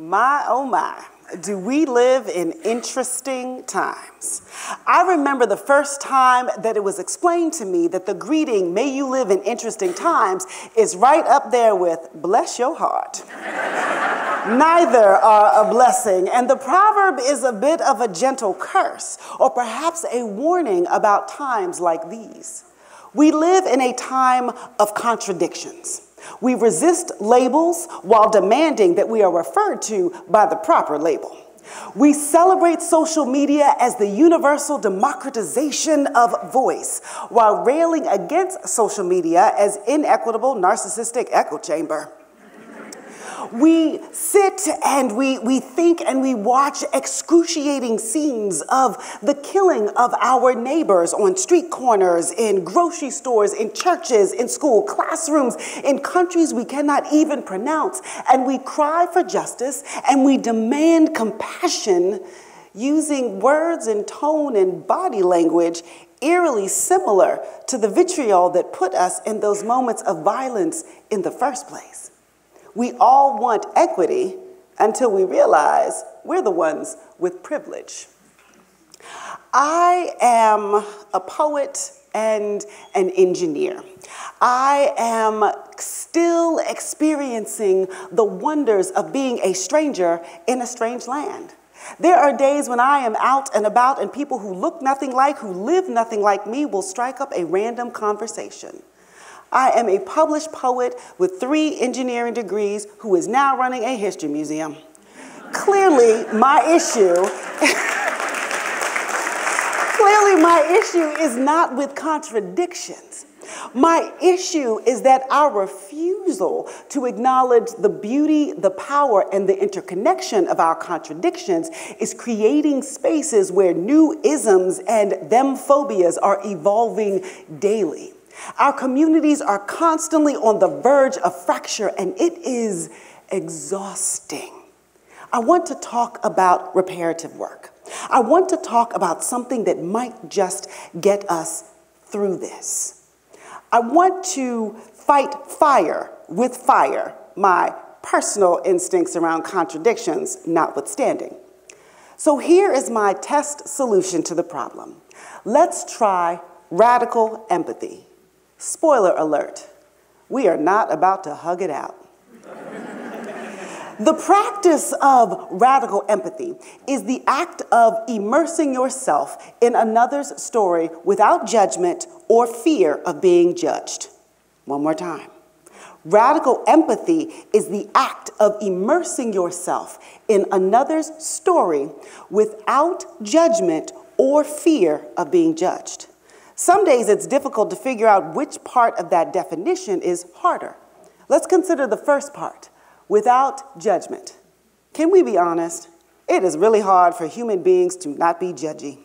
My, oh my, do we live in interesting times. I remember the first time that it was explained to me that the greeting, may you live in interesting times, is right up there with, bless your heart. Neither are a blessing, and the proverb is a bit of a gentle curse, or perhaps a warning about times like these. We live in a time of contradictions. We resist labels while demanding that we are referred to by the proper label. We celebrate social media as the universal democratization of voice while railing against social media as inequitable narcissistic echo chamber we sit and we, we think and we watch excruciating scenes of the killing of our neighbors on street corners, in grocery stores, in churches, in school classrooms, in countries we cannot even pronounce. And we cry for justice and we demand compassion using words and tone and body language eerily similar to the vitriol that put us in those moments of violence in the first place. We all want equity until we realize we're the ones with privilege. I am a poet and an engineer. I am still experiencing the wonders of being a stranger in a strange land. There are days when I am out and about, and people who look nothing like, who live nothing like me, will strike up a random conversation. I am a published poet with three engineering degrees who is now running a history museum. Clearly, my issue, clearly my issue is not with contradictions. My issue is that our refusal to acknowledge the beauty, the power, and the interconnection of our contradictions is creating spaces where new isms and them phobias are evolving daily. Our communities are constantly on the verge of fracture, and it is exhausting. I want to talk about reparative work. I want to talk about something that might just get us through this. I want to fight fire with fire, my personal instincts around contradictions notwithstanding. So here is my test solution to the problem. Let's try radical empathy. Spoiler alert, we are not about to hug it out. the practice of radical empathy is the act of immersing yourself in another's story without judgment or fear of being judged. One more time. Radical empathy is the act of immersing yourself in another's story without judgment or fear of being judged. Some days it's difficult to figure out which part of that definition is harder. Let's consider the first part without judgment. Can we be honest? It is really hard for human beings to not be judgy.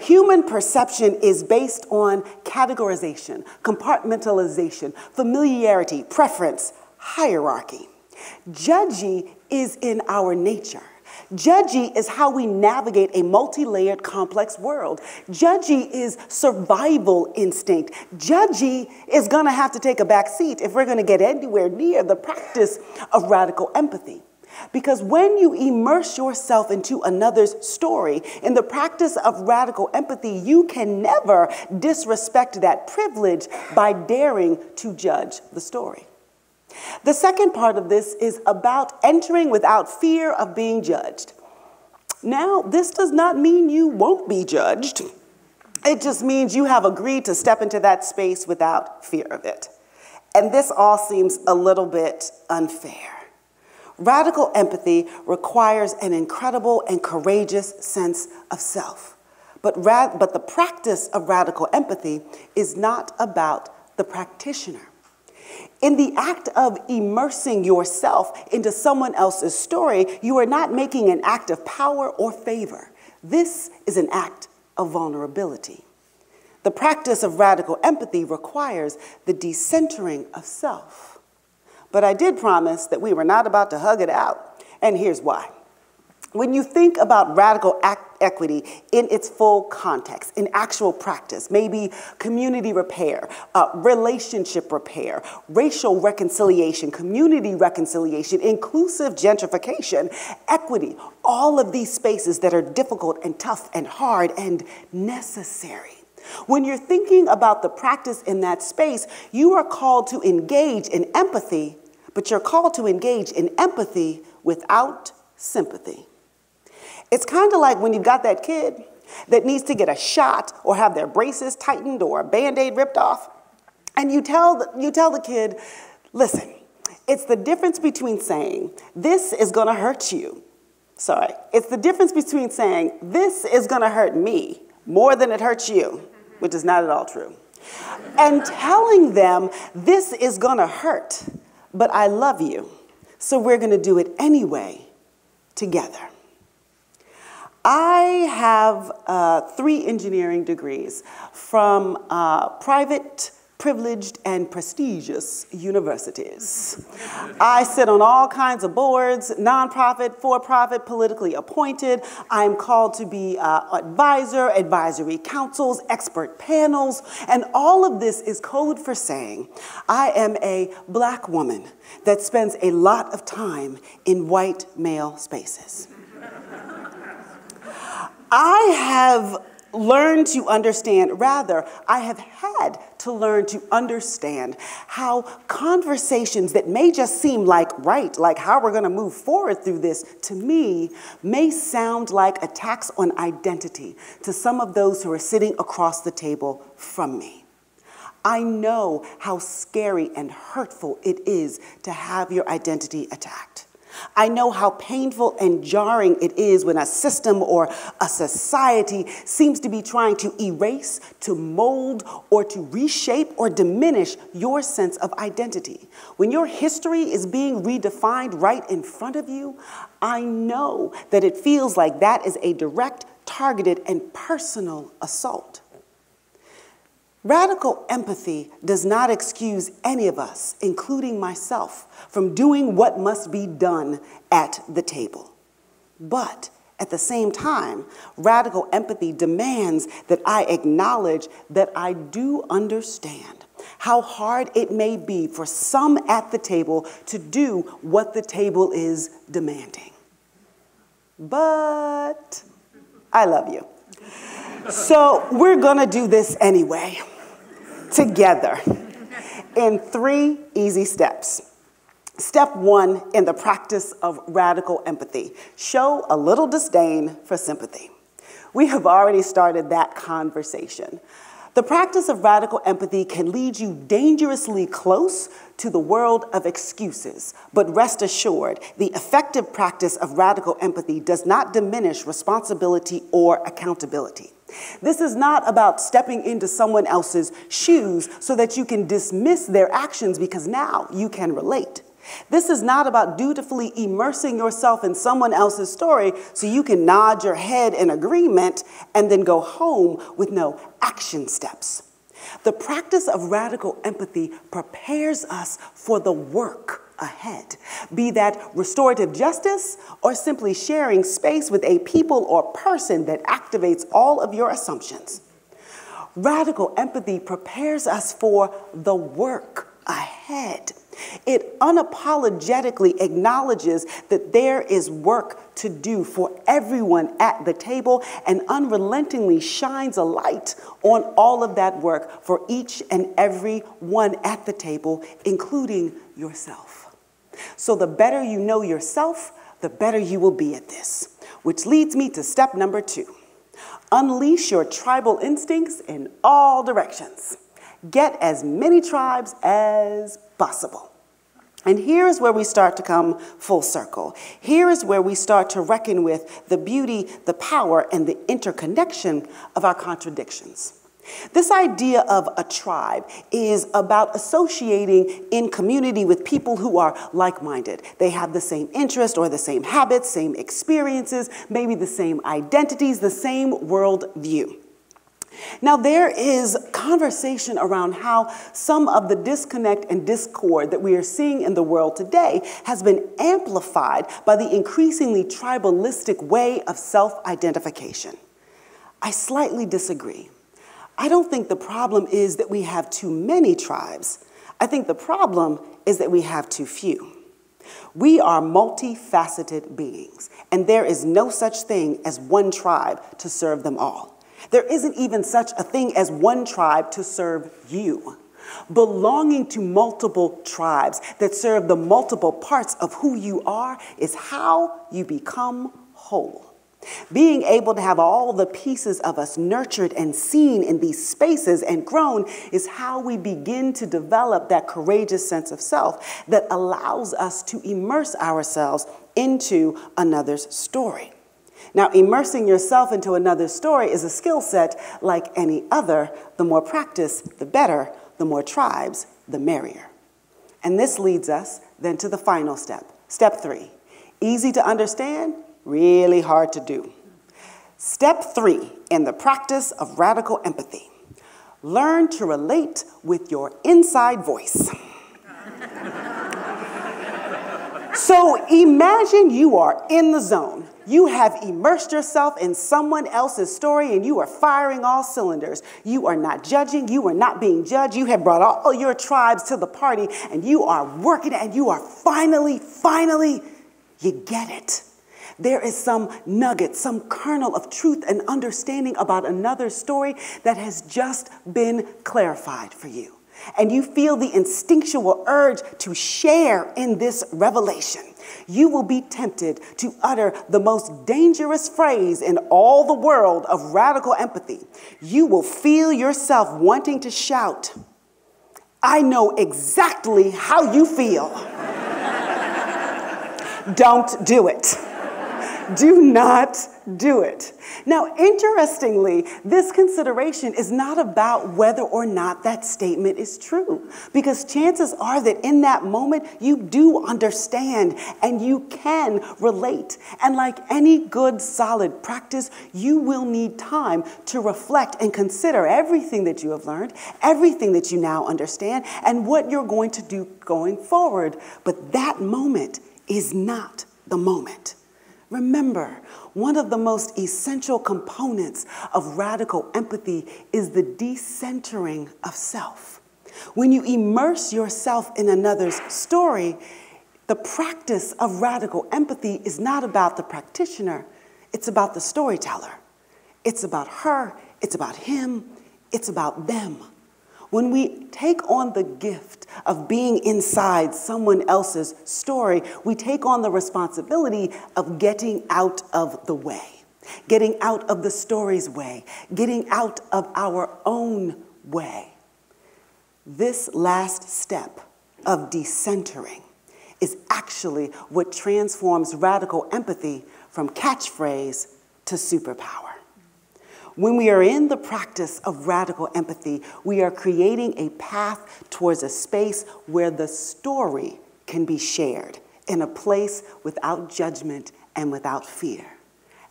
Human perception is based on categorization, compartmentalization, familiarity, preference, hierarchy. Judgy is in our nature. Judgy is how we navigate a multi layered, complex world. Judgy is survival instinct. Judgy is going to have to take a back seat if we're going to get anywhere near the practice of radical empathy. Because when you immerse yourself into another's story, in the practice of radical empathy, you can never disrespect that privilege by daring to judge the story. The second part of this is about entering without fear of being judged. Now, this does not mean you won't be judged. It just means you have agreed to step into that space without fear of it. And this all seems a little bit unfair. Radical empathy requires an incredible and courageous sense of self. But, but the practice of radical empathy is not about the practitioner. In the act of immersing yourself into someone else's story, you are not making an act of power or favor. This is an act of vulnerability. The practice of radical empathy requires the decentering of self. But I did promise that we were not about to hug it out, and here's why. When you think about radical equity in its full context, in actual practice, maybe community repair, uh, relationship repair, racial reconciliation, community reconciliation, inclusive gentrification, equity, all of these spaces that are difficult and tough and hard and necessary. When you're thinking about the practice in that space, you are called to engage in empathy, but you're called to engage in empathy without sympathy. It's kind of like when you've got that kid that needs to get a shot or have their braces tightened or a band aid ripped off, and you tell, the, you tell the kid, listen, it's the difference between saying, this is gonna hurt you. Sorry, it's the difference between saying, this is gonna hurt me more than it hurts you, which is not at all true, and telling them, this is gonna hurt, but I love you, so we're gonna do it anyway together. I have uh, three engineering degrees from uh, private, privileged, and prestigious universities. I sit on all kinds of boards, nonprofit, for profit, politically appointed. I'm called to be uh, advisor, advisory councils, expert panels, and all of this is code for saying I am a black woman that spends a lot of time in white male spaces. I have learned to understand, rather, I have had to learn to understand how conversations that may just seem like right, like how we're gonna move forward through this, to me, may sound like attacks on identity to some of those who are sitting across the table from me. I know how scary and hurtful it is to have your identity attacked. I know how painful and jarring it is when a system or a society seems to be trying to erase, to mold, or to reshape or diminish your sense of identity. When your history is being redefined right in front of you, I know that it feels like that is a direct, targeted, and personal assault. Radical empathy does not excuse any of us, including myself, from doing what must be done at the table. But at the same time, radical empathy demands that I acknowledge that I do understand how hard it may be for some at the table to do what the table is demanding. But I love you. So we're gonna do this anyway together in three easy steps. Step one in the practice of radical empathy show a little disdain for sympathy. We have already started that conversation. The practice of radical empathy can lead you dangerously close to the world of excuses, but rest assured, the effective practice of radical empathy does not diminish responsibility or accountability. This is not about stepping into someone else's shoes so that you can dismiss their actions because now you can relate. This is not about dutifully immersing yourself in someone else's story so you can nod your head in agreement and then go home with no action steps. The practice of radical empathy prepares us for the work ahead, be that restorative justice or simply sharing space with a people or person that activates all of your assumptions. Radical empathy prepares us for the work ahead. It unapologetically acknowledges that there is work to do for everyone at the table and unrelentingly shines a light on all of that work for each and every one at the table, including yourself. So the better you know yourself, the better you will be at this. Which leads me to step number two. Unleash your tribal instincts in all directions. Get as many tribes as possible. And here is where we start to come full circle. Here is where we start to reckon with the beauty, the power, and the interconnection of our contradictions. This idea of a tribe is about associating in community with people who are like minded. They have the same interests or the same habits, same experiences, maybe the same identities, the same world view. Now, there is conversation around how some of the disconnect and discord that we are seeing in the world today has been amplified by the increasingly tribalistic way of self identification. I slightly disagree. I don't think the problem is that we have too many tribes. I think the problem is that we have too few. We are multifaceted beings, and there is no such thing as one tribe to serve them all. There isn't even such a thing as one tribe to serve you. Belonging to multiple tribes that serve the multiple parts of who you are is how you become whole. Being able to have all the pieces of us nurtured and seen in these spaces and grown is how we begin to develop that courageous sense of self that allows us to immerse ourselves into another's story. Now, immersing yourself into another's story is a skill set like any other. The more practice, the better. The more tribes, the merrier. And this leads us then to the final step. Step three easy to understand, really hard to do. Step three in the practice of radical empathy learn to relate with your inside voice. so imagine you are in the zone you have immersed yourself in someone else's story and you are firing all cylinders. You are not judging, you are not being judged. You have brought all your tribes to the party and you are working and you are finally, finally, you get it. There is some nugget, some kernel of truth and understanding about another story that has just been clarified for you. And you feel the instinctual urge to share in this revelation you will be tempted to utter the most dangerous phrase in all the world of radical empathy. You will feel yourself wanting to shout, I know exactly how you feel. Don't do it. Do not do it. Now, interestingly, this consideration is not about whether or not that statement is true, because chances are that in that moment you do understand and you can relate. And like any good, solid practice, you will need time to reflect and consider everything that you have learned, everything that you now understand, and what you're going to do going forward. But that moment is not the moment. Remember, one of the most essential components of radical empathy is the decentering of self. When you immerse yourself in another's story, the practice of radical empathy is not about the practitioner, it's about the storyteller. It's about her, it's about him, it's about them. When we take on the gift of being inside someone else's story, we take on the responsibility of getting out of the way, getting out of the story's way, getting out of our own way. This last step of decentering is actually what transforms radical empathy from catchphrase to superpower. When we are in the practice of radical empathy, we are creating a path towards a space where the story can be shared in a place without judgment and without fear.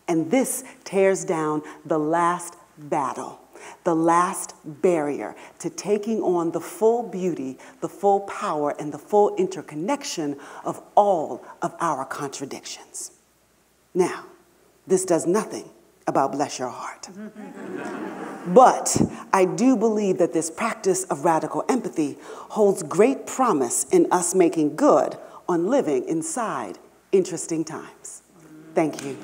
And this tears down the last battle, the last barrier to taking on the full beauty, the full power, and the full interconnection of all of our contradictions. Now, this does nothing about bless your heart. but I do believe that this practice of radical empathy holds great promise in us making good on living inside interesting times. Thank you.